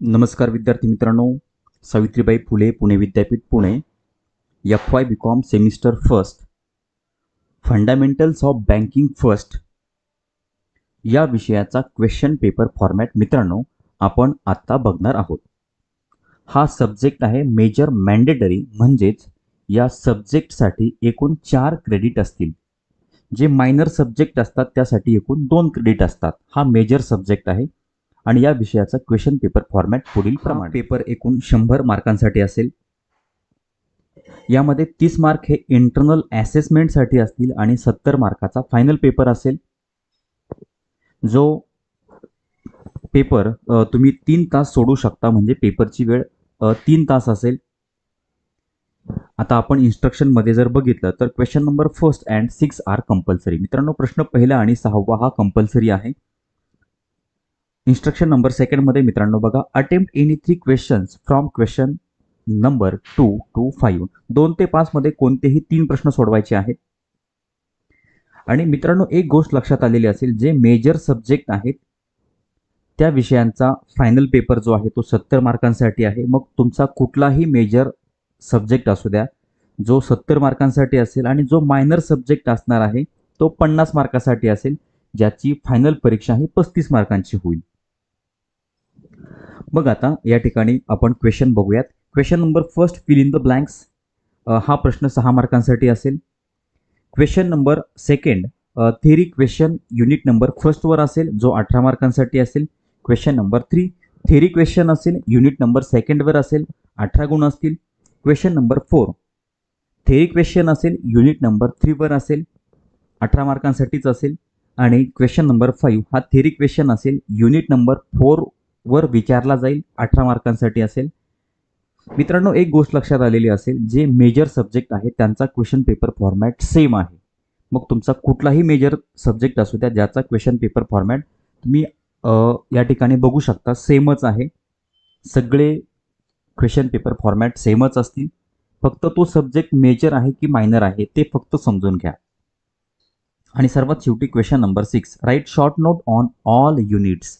नमस्कार विद्यार्थी मित्रांनो सावित्रीबाई फुले पुणे विद्यापीठ Pune. F Y B com semester first fundamentals of banking first या विषयाचा क्वेश्चन पेपर फॉर्मॅट मित्रांनो आपण आत्ता बघणार आहोत. हा सब्जेक्ट आहे मेजर मॅन्डेटरी म्हणजेच या सब्जेक्टसाठी एकूण चार क्रेडिट असतील. जे मायनर सब्जेक्ट असतात त्यासाठी एकूण दोन क्रेडिट असतात. हा मेजर सब्जेक्ट आहे. आणि या विषयाचा क्वेश्चन पेपर फॉर्मॅट पुढील प्रमाणे. पेपर एकूण शंभर मार्कांसाठी असेल. यामध्ये तीस मार्क हे इंटरनल ॲसेसमेंटसाठी असतील आणि सत्तर मार्काचा फायनल पेपर असेल. जो पेपर तुम्ही तीन तास सोडू शकता म्हणजे पेपरची वेळ तीन तास असेल. आता आपण इन्स्ट्रक्शनमध्ये जर बघितलं तर question number first and six are compulsory मित्रांनो प्रश्न पहिला आणि सहावा हा कंपल्सरी आहे. इन्स्ट्रक्शन नंबर सेकंडमध्ये मित्रांनो बघा attempt any three questions from question number two to five दोन ते पाचमध्ये कोणतेही तीन प्रश्न सोडवायचे आहेत. आणि मित्रांनो एक गोष्ट लक्षात आलेली असेल जे मेजर सब्जेक्ट आहेत त्या विषयांचा फायनल पेपर जो आहे तो सत्तर मार्कांसाठी आहे. मग तुमचा कुठलाही मेजर सब्जेक्ट असू द्या जो सत्तर मार्कांसाठी असेल आणि जो मायनर सब्जेक्ट असणार आहे तो पन्नास मार्कासाठी असेल ज्याची फायनल परीक्षा ही पस्तीस मार्कांची होईल. बघ आता या ठिकाणी आपण क्वेश्चन बघूयात. Question number first fill in the blanks हा प्रश्न सहा मार्कांसाठी असेल. Question number second theory question unit number first var असेल जो अठरा मार्कांसाठी असेल. Question number three theory question असेल युनिट नंबर सेकंडवर असेल अठरा गुण असतील. Question number four theory question असेल युनिट नंबर थ्रीवर असेल अठरा मार्कांसाठीच असेल. आणि क्वेश्चन नंबर फाईव्ह हा थेरी क्वेश्चन असेल युनिट नंबर फोर वर विचारला जाईल अठरा मार्कांसाठी असेल. मित्रांनो एक गोष्ट लक्षात आलेली असेल जे मेजर सब्जेक्ट आहे त्यांचा क्वेश्चन पेपर फॉर्मॅट सेम आहे. मग तुमचा कुठलाही मेजर सब्जेक्ट असू द्या ज्याचा क्वेश्चन पेपर फॉर्मॅट तुम्ही या ठिकाणी बघू शकता सेमच आहे. सगळे क्वेश्चन पेपर फॉर्मॅट सेमच असतील. फक्त तो सब्जेक्ट मेजर आहे की मायनर आहे ते फक्त समजून घ्या. आणि सर्वात शेवटी question number six write short note on all units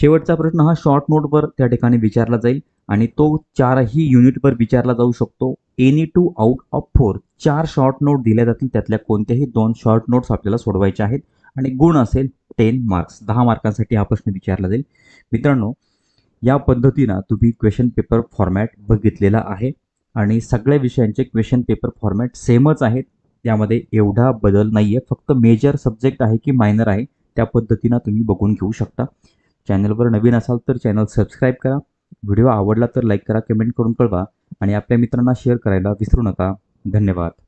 शेवटचा प्रश्न हा शॉर्ट नोटवर त्या ठिकाणी विचारला जाईल आणि तो चारही युनिटवर विचारला जाऊ शकतो. Any two out of four चार शॉर्ट नोट दिल्या जातील. त्यातल्या कोणत्याही दोन शॉर्ट नोट्स आपल्याला सोडवायचे आहेत. आणि गुण असेल टेन मार्क्स दहा मार्कांसाठी हा प्रश्न विचारला जाईल. मित्रांनो या पद्धतीनं तुम्ही क्वेश्चन पेपर फॉर्मॅट बघितलेला आहे. आणि सगळ्या विषयांचे क्वेश्चन पेपर फॉर्मॅट सेमच आहेत. यामध्ये एवढा बदल नाही आहे फक्त मेजर सब्जेक्ट आहे की मायनर आहे त्या पद्धतीनं तुम्ही बघून घेऊ शकता. चॅनलवर नवीन असाल तर चॅनल सबस्क्राईब करा. व्हिडिओ आवडला तर लाईक करा कमेंट करून कळवा आणि आपल्या मित्रांना शेअर करायला विसरू नका. धन्यवाद.